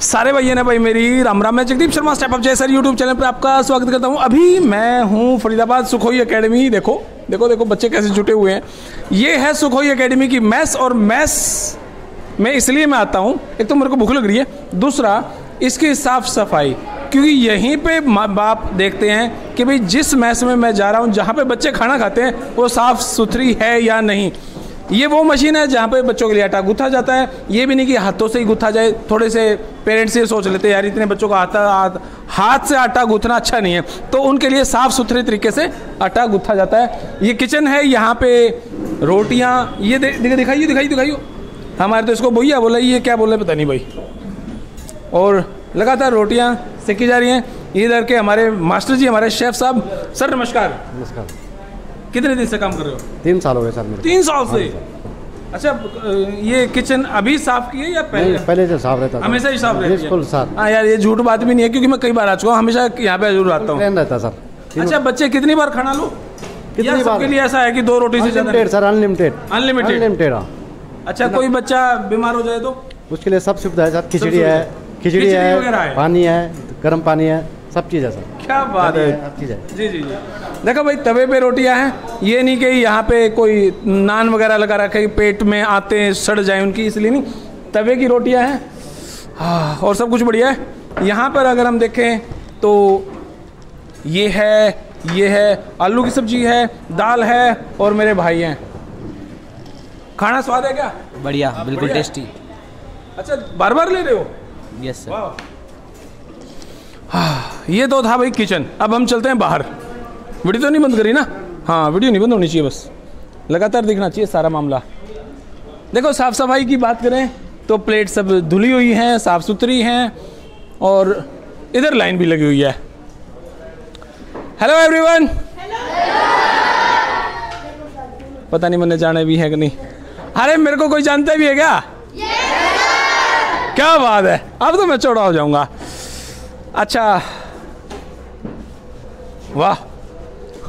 सारे भैया ने भाई, मेरी राम राम, मैं Jagdeep Sharma step up Jai sir YouTube channel पर आपका स्वागत करता हूँ। अभी मैं हूँ फरीदाबाद सुखोई एकेडमी देखो देखो देखो, बच्चे कैसे जुटे हुए हैं। ये है सुखोई एकेडमी की मैथ्स और मैथ्स में इसलिए मैं आता हूँ, एक तो मेरे को भूख लग रही है, दूसरा, इसकी साफ़ सफ़ाई, क्योंकि यहीं पे माँ, बाप देखते हैं कि भाई जिस मैस में मैं जा रहा हूँ, जहाँ पे बच्चे खाना खाते हैं, वो साफ़ सुथरी है या नहीं। ये वो मशीन है जहाँ पे बच्चों के लिए आटा गुथा जाता है। ये भी नहीं कि हाथों से ही गुथा जाए, थोड़े से पेरेंट्स ये सोच लेते हैं, यार, इतने बच्चों का आता, हाथ हाथ से आटा गूथना अच्छा नहीं है। तो उनके लिए साफ़ सुथरे तरीके से आटा गुथा जाता है। ये किचन है, यहाँ पे रोटियाँ, ये दिखाइए दिखाइए दिखाइए। हमारे तो इसको भैया बोला, ये क्या बोला पता नहीं भाई। और लगातार रोटियाँ सेकी जा रही हैं। इधर के हमारे मास्टर जी, हमारे शेफ साहब, सर, नमस्कार। नमस्कार। कितने दिन से काम कर रहे हो? तीन साल हो गए सर मेरे। तीन साल से? अच्छा ये किचन अभी साफ़ की है या पहले? पहले से साफ़ रहता हमेशा ही साफ़ रहती है? बिल्कुल साफ़ हाँ यार ये झूठ बात भी नहीं है क्योंकि मैं कई बार आ चुका हूँ हमेशा यहाँ पे ज़रूर आता हूँ। रहता सर। अच्छा बच्चे कितनी बार खाना लो? कितनी बार? लिए ऐसा है कि दो रोटी से ज़्यादा अनलिमिटेड सर अनलिमिटेड? अनलिमिटेड हाँ। अच्छा कोई बच्चा बीमार हो जाए तो? उसके लिए सब सुविधा है सर। खिचड़ी है है। खिचड़ी है। है? पानी है गर्म पानी है सब चीज़ है सर। क्या बात है। चीज़ है। जी जी जी। देखो भाई तवे पे रोटियाँ हैं। ये नहीं कि यहाँ पे कोई नान वगैरह लगा रखा है पेट में आते हैं सड़ जाए उनकी इसलिए नहीं। तवे की रोटियाँ हैं। हाँ और सब कुछ बढ़िया है। यहाँ पर अगर हम देखें तो ये है ये है आलू की सब्ज़ी है दाल है और मेरे भाई हैं। खाना स्वाद है क्या? बढ़िया बिल्कुल टेस्टी अच्छा बार बार ले रहे हो? यस सर हाँ, ये तो था भाई किचन। अब हम चलते हैं बाहर। वीडियो तो नहीं बंद करी ना? हाँ वीडियो नहीं बंद होनी चाहिए बस। लगातार देखना चाहिए सारा मामला। देखो साफ़ सफ़ाई की बात करें तो प्लेट सब धुली हुई हैं साफ़ सुथरी हैं, और इधर लाइन भी लगी हुई है। हेलो एवरीवन पता नहीं मैंने जाने भी है कि नहीं। अरे, मेरे को कोई जानता भी है क्या? क्या बात है। अब तो मैं चौड़ा हो जाऊँगा। अच्छा। वाह।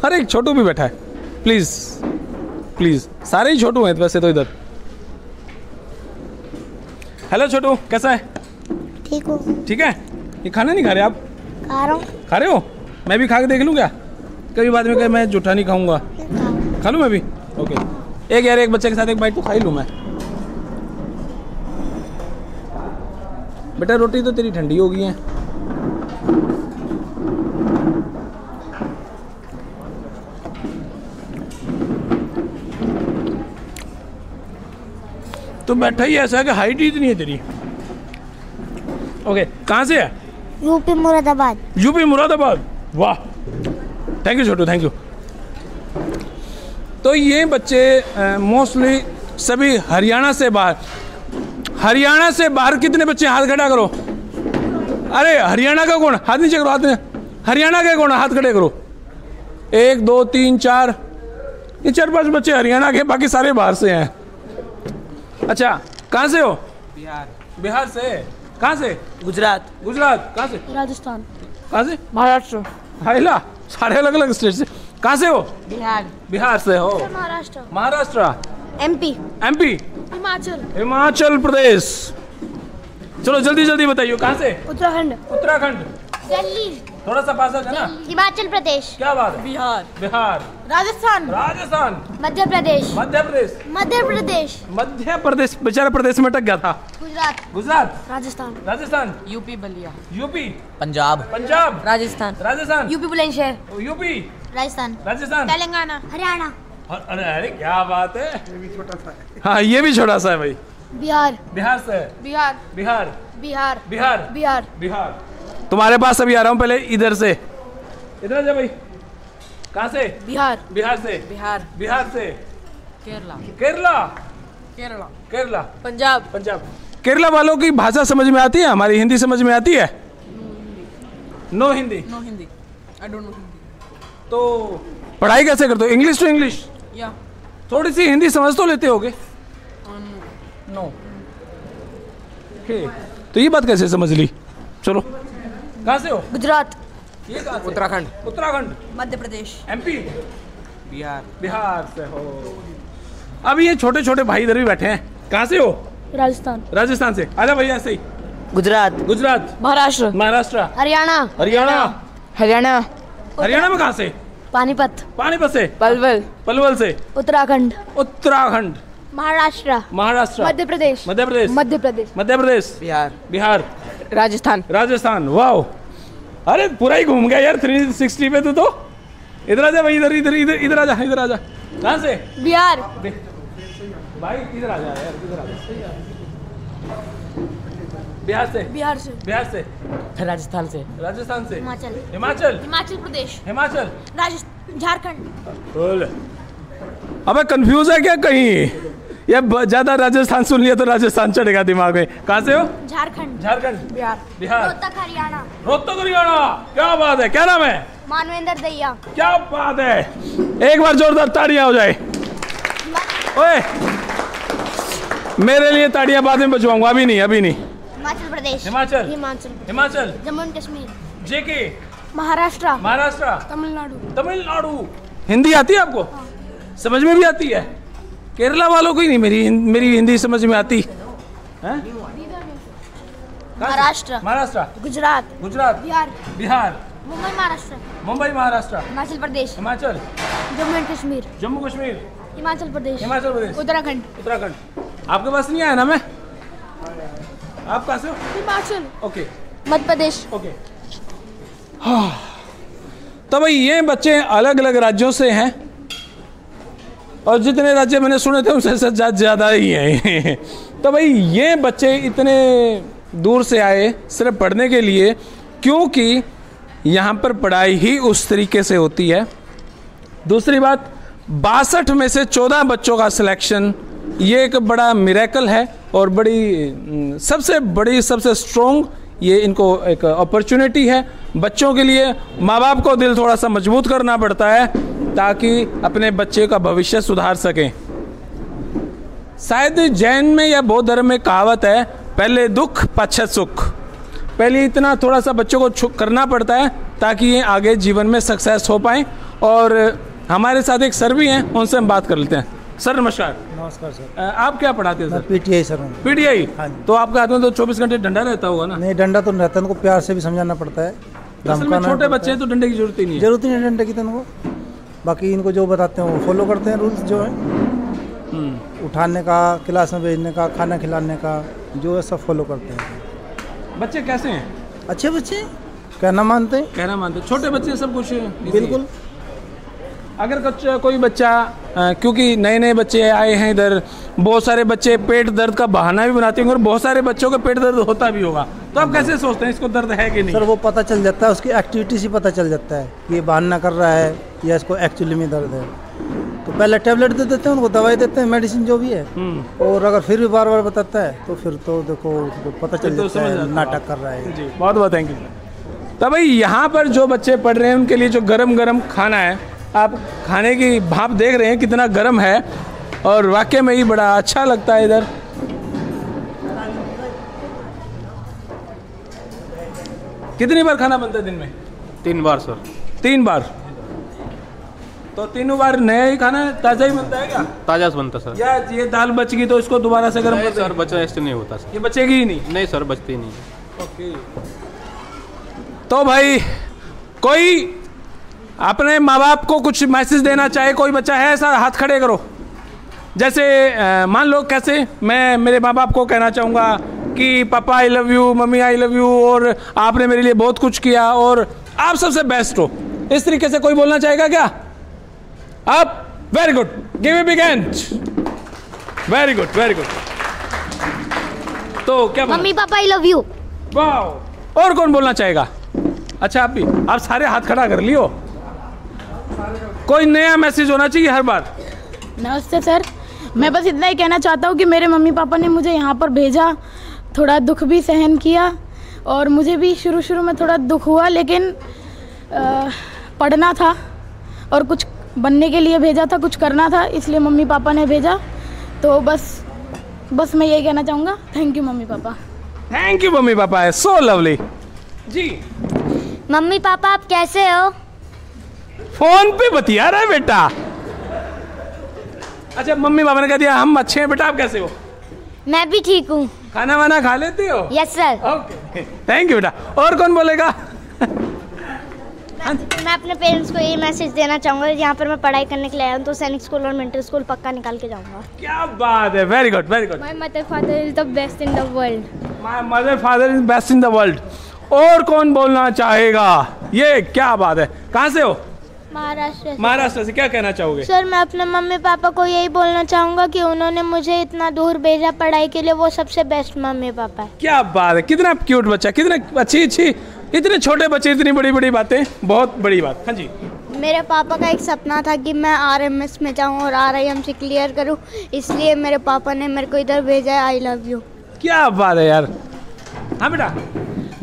अरे एक छोटू भी बैठा है। प्लीज़ प्लीज़ सारे ही छोटू हैं वैसे तो इधर। हेलो छोटू कैसा है? ठीक हो। ठीक है? ये खाना नहीं खा रहे आप? खा रहा हूँ। खा रहे हो? मैं भी खा के देख लूँ क्या? कभी बाद में कहे मैं जूठा नहीं खाऊँगा। खा- खा लूँ मैं भी? ओके एक यार एक बच्चे के साथ एक बाइट तो खा ही लूँ मैं। बेटा रोटी तो तेरी ठंडी हो गई है। तो बैठा ही ऐसा है कि हाइट ही इतनी है तेरी। ओके कहाँ से है? यूपी मुरादाबाद। यूपी मुरादाबाद? वाह। Thank you Chhotu thank you तो ये बच्चे मोस्टली सभी हरियाणा से बाहर। हरियाणा से बाहर कितने बच्चे हाथ खड़ा करो। अरे हरियाणा का कौन? हाथ नीचे करो हाथ में हरियाणा के कौन? हाथ खड़े करो। एक दो तीन चार। ये चार पाँच बच्चे हरियाणा के बाकी सारे बाहर से हैं। अच्छा कहाँ से हो? बिहार। बिहार से? कहाँ से? गुजरात। गुजरात। कहाँ से? राजस्थान। कहाँ से? महाराष्ट्र। हाइला सारे अलग अलग स्टेट से। कहाँ से हो? बिहार। बिहार से हो। Maharashtra. Maharashtra. MP MP Himachal. Himachal Pradesh. चलो जल्दी जल्दी बताइए कहाँ से? उत्तराखंड। उत्तराखंड। दिल्ली। थोड़ा सा पास है ना हिमाचल प्रदेश। क्या बात है? बिहार। बिहार। राजस्थान। राजस्थान। मध्य प्रदेश। मध्य प्रदेश। मध्य प्रदेश। मध्य प्रदेश बेचारा प्रदेश में अटक गया था। Gujarat. Gujarat. Rajasthan. Rajasthan. UP Ballia. UP. Punjab. Punjab. Rajasthan. Rajasthan. UP Bulandshahr. UP. Rajasthan. Rajasthan. Telangana. Haryana. अरे अरे क्या बात है? ये भी छोटा सा है। हाँ ये भी छोटा सा है भाई। बिहार। बिहार से। बिहार। बिहार। बिहार। बिहार। बिहार। बिहार। तुम्हारे पास अभी आ रहा हूँ पहले इधर से। इधर जा भाई। कहाँ से? बिहार। बिहार से? बिहार। बिहार से? केरला। केरला? केरला। केरला। पंजाब। पंजाब। केरला वालों की भाषा समझ में आती है? हमारी हिंदी समझ में आती है? No Hindi. No Hindi. I don't know Hindi. तो पढ़ाई कैसे करते हो? इंग्लिश टू इंग्लिश या। थोड़ी सी हिंदी समझ तो लेते होगे। नो तो ये बात कैसे समझ ली? चलो। कहाँ से हो? गुजरात। ये कहाँ उत्तराखंड। उत्तराखंड। मध्य प्रदेश। एमपी बिहार। बिहार से हो। अब ये छोटे छोटे भाई इधर भी बैठे हैं। कहाँ से हो? राजस्थान। राजस्थान से। आजा भैया ऐसे ही। गुजरात। गुजरात। महाराष्ट्र। महाराष्ट्र। हरियाणा। हरियाणा। हरियाणा। हरियाणा में कहाँ से? पानीपत। पानीपत से? पलवल। पलवल से? उत्तराखंड। उत्तराखंड। महाराष्ट्र। महाराष्ट्र। मध्य प्रदेश। मध्य प्रदेश। मध्य प्रदेश। मध्य प्रदेश। बिहार। बिहार। राजस्थान। राजस्थान। वाओ। अरे पूरा ही घूम गया यार थ्री सिक्सटी पे तो तो। इधर आ जा भाई इधर इधर इधर इधर आ जा इधर आ जा। कहाँ से? बिहार। भाई इधर आ जा यार इधर आ जा। बिहार से? बिहार से। बिहार से? राजस्थान से। राजस्थान से? हिमाचल। हिमाचल? हिमाचल प्रदेश। हिमाचल? राजस्थान झारखंड। बोल। अबे कंफ्यूज है क्या कहीं? ये ज़्यादा राजस्थान सुन लिया तो राजस्थान चढ़ेगा दिमाग में। कहाँ से हो? झारखंड। झारखंड? बिहार। बिहार। रोहतक हरियाणा। रोहतक हरियाणा। क्या बात है? क्या नाम है? मानवेंद्र दैया क्या बात है? एक बार जोरदार ताड़ियाँ हो जाए। ओए। मेरे लिए ताड़ियाँ बाद में बजवाऊँगा। अभी नहीं अभी नहीं। हिमाचल प्रदेश। हिमाचल। हिमाचल। हिमाचल। जम्मू एंड कश्मीर। जेके। महाराष्ट्र। महाराष्ट्र। तमिलनाडु। तमिलनाडु। हिंदी आती है आपको? समझ में भी आती है? केरला वालों को ही नहीं मेरी मेरी हिंदी समझ में आती। हैं? महाराष्ट्र। महाराष्ट्र? गुजरात। गुजरात। बिहार। बिहार। मुंबई महाराष्ट्र। मुंबई महाराष्ट्र। हिमाचल प्रदेश। हिमाचल। जम्मू एंड कश्मीर। जम्मू कश्मीर। हिमाचल प्रदेश। हिमाचल प्रदेश। उत्तराखंड। उत्तराखंड। आपके पास नहीं आया ना मैं? आप कहाँ से हिमाचल। ओके। मध्य प्रदेश। ओके। हाँ। तो भाई ये बच्चे अलग अलग राज्यों से हैं और जितने राज्य मैंने सुने थे उनसे ज़्यादा ही हैं। तो भाई ये बच्चे इतने दूर से आए, सिर्फ़ पढ़ने के लिए, क्योंकि यहाँ पर पढ़ाई ही उस तरीके से होती है। दूसरी बात, बासठ में से चौदह बच्चों का सिलेक्शन ये एक बड़ा मिरेकल है और बड़ी, सबसे बड़ी, सबसे स्ट्रॉन्ग ये इनको एक अपॉर्चुनिटी है। बच्चों के लिए माँ बाप को दिल थोड़ा सा मज़बूत करना पड़ता है, ताकि अपने बच्चे का भविष्य सुधार सकें। शायद जैन में या बौद्ध धर्म में कहावत है पहले दुख पश्चात सुख। पहले इतना थोड़ा सा बच्चों को करना पड़ता है ताकि ये आगे जीवन में सक्सेस हो पाएँ। और हमारे साथ एक सर भी हैं उनसे हम बात कर लेते हैं। सर नमस्कार। नमस्कार सर आप क्या पढ़ाते हैं सर पीटीआई सर हूँ। पीटीआई हाँ तो आपका हाथ में तो 24 घंटे डंडा रहता होगा ना? नहीं डंडा तो रहता उनको प्यार से भी समझाना पड़ता है। छोटे बच्चे हैं। तो डंडे की ज़रूरत ही नहीं है। है ज़रूरत ही नहीं डंडे की तो उनको बाकी इनको जो बताते हैं वो फॉलो करते हैं रूल्स जो है। हम्म। उठाने का क्लास में भेजने का खाना खिलाने का। जो है सब फॉलो करते हैं। बच्चे कैसे हैं? अच्छे बच्चे कहना मानते हैं। कहना मानते हैं। छोटे बच्चे सब कुछ बिल्कुल। अगर कुछ कोई बच्चा क्योंकि नए नए बच्चे आए हैं इधर बहुत सारे बच्चे पेट दर्द का बहाना भी बनाते होंगे और बहुत सारे बच्चों का पेट दर्द होता भी होगा। तो आप कैसे सोचते हैं इसको दर्द है कि नहीं? सर वो पता चल जाता है उसकी एक्टिविटी से पता चल जाता है ये बहाना कर रहा है या इसको एक्चुअली में दर्द है। तो पहले टेबलेट दे देते हैं उनको दवाई देते हैं मेडिसिन जो भी है। हम्म, और अगर फिर भी बार बार बताता है तो फिर तो देखो उसको पता चल तो जाता है नाटक कर रहा है। जी बहुत बहुत थैंक यू तो भाई यहाँ पर जो बच्चे पढ़ रहे हैं उनके लिए जो गरम गरम खाना है आप खाने की भाप देख रहे हैं कितना गरम है और वाकई में ही बड़ा अच्छा लगता है इधर। कितनी बार खाना बनता है दिन में? तीन बार सर। तीन बार? तो तीनों बार नया ही खाना है ताज़ा ही बनता है क्या? ताज़ा बनता सर। या ये दाल बच गई तो इसको दोबारा से गर्म सर बचा ऐसे नहीं होता सर। ये बचेगी ही नहीं? नहीं सर बचती नहीं। ओके। तो भाई कोई अपने माँ बाप को कुछ मैसेज देना चाहे कोई बच्चा है सर हाथ खड़े करो। जैसे मान लो कैसे मैं मेरे माँ बाप को कहना चाहूँगा कि papa I love you mummy I love you और आपने मेरे लिए बहुत कुछ किया और आप सबसे बेस्ट हो। इस तरीके से कोई बोलना चाहेगा क्या? आप very good give a big hand very good very good तो क्या? Mummy papa I love you वाह और कौन बोलना चाहेगा? अच्छा आप भी। आप सारे हाथ खड़ा कर लियो। कोई नया मैसेज होना चाहिए हर बार? नमस्ते सर। मैं बस इतना ही कहना चाहता हूँ कि मेरे मम्मी पापा ने मुझे यहाँ पर भेजा। थोड़ा दुख भी सहन किया और मुझे भी शुरू शुरू में थोड़ा दुख हुआ लेकिन अ, पढ़ना था और कुछ बनने के लिए भेजा था कुछ करना था इसलिए मम्मी पापा ने भेजा। तो बस बस मैं यही कहना चाहूँगा thank you mummy papa. Thank you mummy papa है सो लवली जी। मम्मी पापा आप कैसे हो? फ़ोन पे बतिया रहा है बेटा। अच्छा मम्मी पापा ने कह दिया हम अच्छे हैं बेटा आप कैसे हो? मैं भी ठीक हूँ। खाना वाना खा लेते हो? Yes sir okay thank you बेटा। और कौन बोलेगा? मैं अपने पेरेंट्स को यही मैसेज देना चाहूँगा यहाँ पर मैं पढ़ाई करने के लिए आया हूँ तो सैनिक स्कूल और मिलिट्री स्कूल पक्का निकाल के जाऊँगा। क्या बात है very good very good my mother father is the best in the world my mother father is best in the world और कौन बोलना चाहेगा? ये क्या बात है? कहाँ से हो? महाराष्ट्र महाराष्ट्र से क्या कहना चाहोगे? सर मैं अपने मम्मी पापा को यही बोलना चाहूँगा कि उन्होंने मुझे इतना दूर भेजा पढ़ाई के लिए वो सबसे बेस्ट मम्मी पापा है। क्या बात है कितना क्यूट बच्चा कितना अच्छी अच्छी इतने छोटे बच्चे इतनी बड़ी बड़ी बातें बहुत बड़ी बात। हाँ जी। मेरे पापा का एक सपना था कि मैं आर एम एस में जाऊँ और आर आई एम से क्लियर करूँ इसलिए मेरे पापा ने मेरे को इधर भेजा है आई लव यू क्या बात है यार। हाँ बेटा।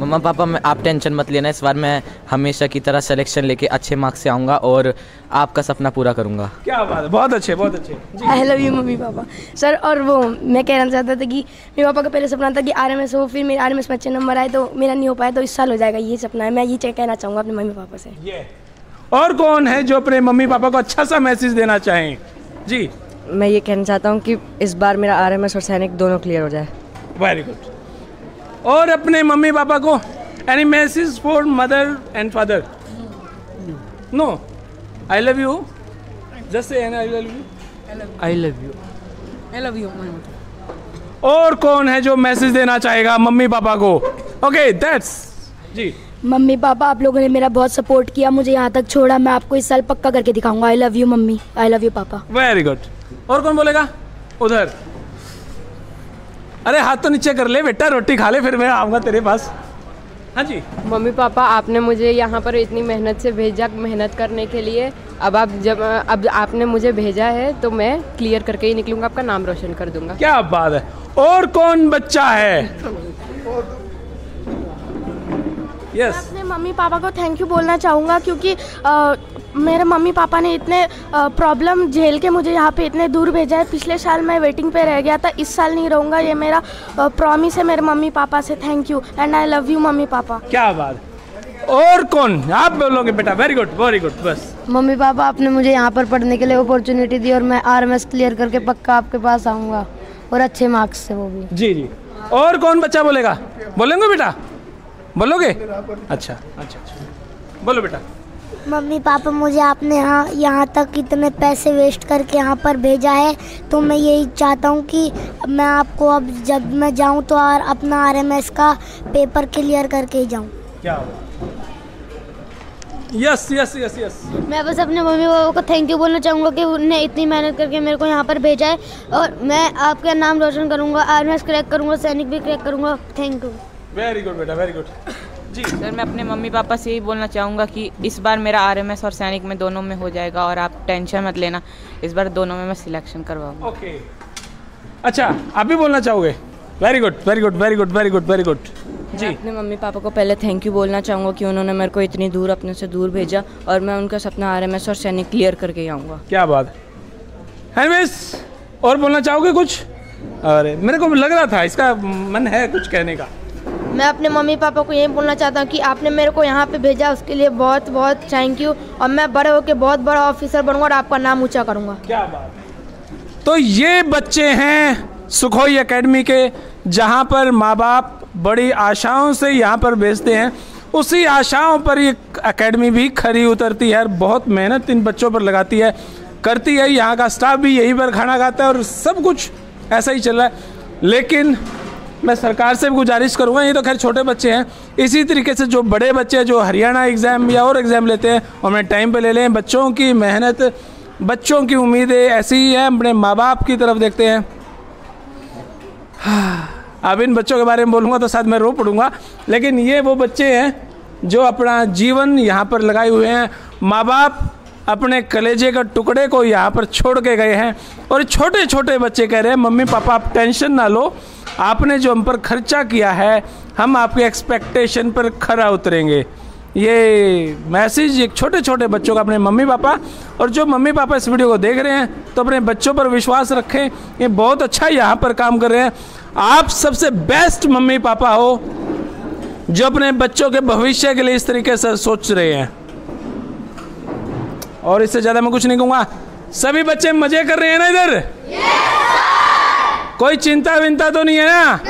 मम्मा पापा मैं आप टेंशन मत लेना इस बार मैं हमेशा की तरह सिलेक्शन लेके अच्छे मार्क्स से आऊँगा और आपका सपना पूरा करूँगा। क्या बात है बहुत अच्छे बहुत अच्छे। I love you mummy papa. Sir और वो मैं कहना चाहता था कि मेरे पापा का पहले सपना था कि आर एम एस हो फिर मेरे आर एम एस में अच्छे नंबर आए तो मेरा नहीं हो पाया तो इस साल हो जाएगा ये सपना है। मैं ये चे- कहना चाहूँगा अपने मम्मी पापा से। और कौन है जो अपने मम्मी पापा को अच्छा सा मैसेज देना चाहें? जी। मैं ये कहना चाहता हूँ कि इस बार मेरा आर एम एस और सैनिक दोनों क्लियर हो जाए। वेरी गुड और अपने मम्मी पापा को any message for mother and father. No I love you just say I love you I love you I love you और कौन है जो मैसेज देना चाहेगा मम्मी पापा को? Okay that's ji. Mummy papa आप लोगों ने मेरा बहुत सपोर्ट किया मुझे यहाँ तक छोड़ा मैं आपको इस साल पक्का करके दिखाऊँगा। I love you mummy. I love you papa. Very good और कौन बोलेगा? उधर। अरे हाथ तो नीचे कर ले बेटा रोटी खा ले फिर मैं आऊँगा तेरे पास। हाँ जी। मम्मी पापा आपने मुझे यहाँ पर इतनी मेहनत से भेजा मेहनत करने के लिए। अब आप जब अब आपने मुझे भेजा है तो मैं क्लियर करके ही निकलूँगा आपका नाम रोशन कर दूँगा। क्या बात है। और कौन बच्चा है? यस अपने मम्मी पापा को थैंक यू बोलना चाहूँगा क्योंकि अ, मेरे मम्मी पापा ने इतने प्रॉब्लम झेल के मुझे यहाँ पे इतने दूर भेजा है। पिछले साल मैं वेटिंग पे रह गया था इस साल नहीं रहूँगा। ये मेरा प्रॉमिस है मेरे मम्मी पापा से thank you and I love you mummy papa. क्या बात और कौन? आप बोलोगे बेटा वेरी गुड वेरी गुड बस। मम्मी पापा आपने मुझे यहाँ पर पढ़ने के लिए अपॉर्चुनिटी दी और मैं आरएमएस क्लियर करके पक्का आपके पास आऊँगा। और अच्छे मार्क्स से वो भी। जी जी। और कौन बच्चा बोलेगा? बोलेंगे बेटा? बोलोगे? अच्छा अच्छा अच्छा। बोलो बेटा। मम्मी पापा मुझे आपने यहाँ यहाँ तक इतने पैसे वेस्ट करके यहाँ पर भेजा है तो मैं यही चाहता हूँ कि मैं आपको अब जब मैं जाऊँ तो और अपना आरएमएस का पेपर क्लियर करके ही जाऊँ। क्या यस यस यस यस मैं बस अपने मम्मी पापा को थैंक यू बोलना चाहूँगा कि उन्होंने इतनी मेहनत करके मेरे को यहाँ पर भेजा है और मैं आपका नाम रोशन करूँगा आर क्रैक करूँगा सैनिक भी क्रैक करूँगा। थैंक यू वेरी गुड बेटा वेरी गुड जी। सर मैं अपने मम्मी पापा से यही बोलना चाहूँगा कि इस बार मेरा आरएमएस और सैनिक में दोनों में हो जाएगा और आप टेंशन मत लेना। इस बार दोनों में मैं सिलेक्शन करवाऊँगा। ओके अच्छा आप भी बोलना चाहोगे? Very good very good very good very good very good जी। अपने मम्मी पापा को पहले थैंक यू बोलना चाहूँगा कि उन्होंने मेरे को इतनी दूर अपने से दूर भेजा और मैं उनका सपना आर और सैनिक क्लियर करके आऊँगा। क्या बात। है और बोलना चाहोगे कुछ? अरे मेरे को लग रहा था इसका मन है कुछ कहने का। मैं अपने मम्मी पापा को यही बोलना चाहता हूँ कि आपने मेरे को यहाँ पे भेजा, उसके लिए बहुत बहुत थैंक यू और मैं बड़े होकर बहुत बड़ा ऑफिसर बनूँगा और आपका नाम ऊँचा करूँगा। क्या बात तो ये बच्चे हैं सुखोई एकेडमी के, जहाँ पर माँ बाप बड़ी आशाओं से यहाँ पर भेजते हैं। उसी आशाओं पर ये एकेडमी भी खरी उतरती है और बहुत मेहनत इन बच्चों पर लगाती है। करती है, यहाँ का स्टाफ भी यहीं पर खाना खाता है और सब कुछ ऐसा ही चल रहा है। लेकिन मैं सरकार से भी गुजारिश करूँगा, ये तो खैर छोटे बच्चे हैं। इसी तरीके से जो बड़े बच्चे जो हरियाणा एग्ज़ाम या और एग्ज़ाम लेते हैं उन्हें टाइम पे ले लें। बच्चों की मेहनत, बच्चों की उम्मीदें ऐसी ही हैं, अपने माँ बाप की तरफ़ देखते हैं। अब इन बच्चों के बारे में बोलूँगा तो शायद मैं रो पड़ूँगा, लेकिन ये वो बच्चे हैं जो अपना जीवन यहाँ पर लगाए हुए हैं। माँ बाप अपने कलेजे का टुकड़े को यहाँ पर छोड़ के गए हैं। और छोटे छोटे बच्चे कह रहे हैं मम्मी पापा आप टेंशन ना लो आपने जो हम पर खर्चा किया है, हम आपके एक्सपेक्टेशन पर खरा उतरेंगे। ये मैसेज एक छोटे छोटे बच्चों का, अपने मम्मी पापा और जो मम्मी पापा इस वीडियो को देख रहे हैं तो अपने बच्चों पर विश्वास रखें। ये बहुत अच्छा यहाँ पर काम कर रहे हैं। आप सबसे बेस्ट मम्मी पापा हो, जो अपने बच्चों के भविष्य के लिए इस तरीके से सोच रहे हैं। और इससे ज़्यादा मैं कुछ नहीं कहूँगा। सभी बच्चे मज़े कर रहे हैं ना इधर? कोई चिंता विंता तो नहीं है ना?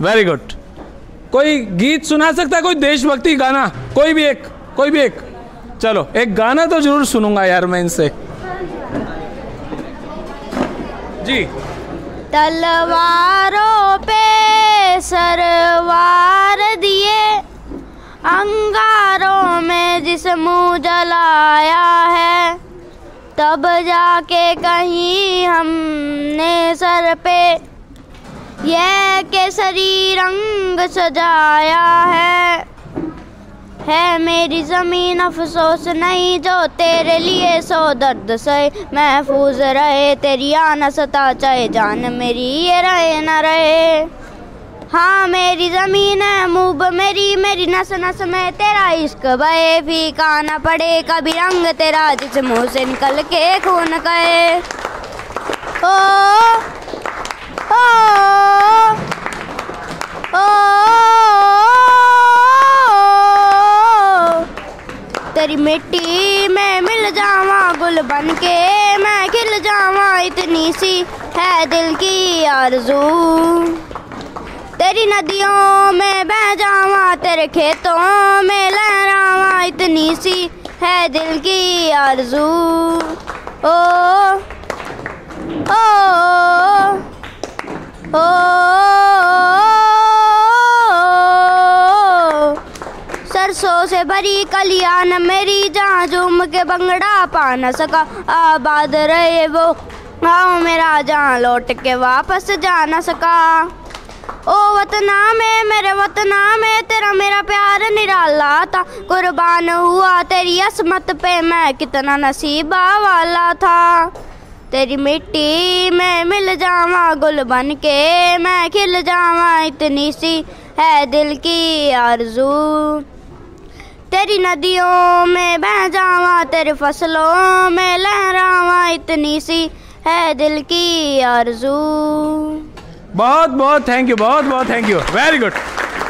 वेरी no, गुड कोई गीत सुना सकता है? कोई देशभक्ति गाना? कोई भी एक कोई भी एक। चलो एक गाना तो ज़रूर सुनूँगा यार मैं इनसे। जी। तलवारों पे सरवार दिए अंगारों में जिस्म जलाया है। तब जाके कहीं हमने सर पे यह केसरी रंग सजाया है। है मेरी ज़मीन अफसोस नहीं जो तेरे लिए सो दर्द से महफूज रहे, तेरी आना सता चाहे जान मेरी ये रहे न रहे। हाँ मेरी ज़मीन है, मुब मेरी मेरी नस नस में तेरा इश्क बहे, फीका न पड़े, कभी रंग तेरा जिस मुँह से निकल के खून कहे। ओ ओ ओ, तेरी मिट्टी में मिल जावा, गुल बन के मैं खिल जावा, इतनी सी है दिल की आरज़ू। तेरी नदियों में बह जावा तेरे खेतों में लहरावा इतनी सी है दिल की आरज़ू ओ ओ ओ सरसों से भरी कलियान मेरी जहाँ झूम के बंगड़ा पा न सका आबाद रहे वो गाँव मेरा जहाँ लौट के वापस जा न सका ओ वतना में मेरे वतना में तेरा मेरा प्यार निराला था। कुर्बान हुआ तेरी असमत पे, मैं कितना नसीबा वाला था। तेरी मिट्टी में मिल जावा गुल बन के, मैं खिल जावा इतनी सी है दिल की आरज़ू। तेरी नदियों में बह जावा, तेरे फ़सलों में लहरावा इतनी सी है दिल की आरज़ू। बहुत बहुत थैंक यू बहुत बहुत thank you very good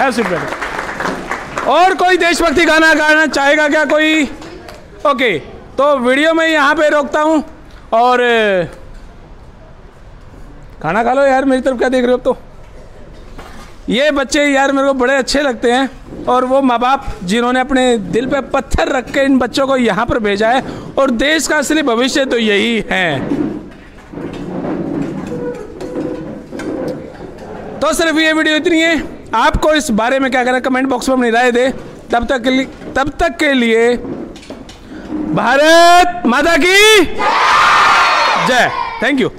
very और कोई देशभक्ति गाना गाना चाहेगा क्या कोई? ओके तो वीडियो में यहाँ पे रोकता हूँ और खाना खा लो यार, मेरी तरफ़ क्या देख रहे हो तो? ये बच्चे यार मेरे को बड़े अच्छे लगते हैं और वो माँ बाप जिन्होंने अपने दिल पे पत्थर रख के इन बच्चों को यहाँ पर भेजा है और देश का असली भविष्य तो यही है। तो सिर्फ़ ये वीडियो इतनी है। आपको इस बारे में क्या करें? कमेंट बॉक्स में अपनी राय दे। तब तक के लिए तब तक के लिए भारत माता की जय। Thank you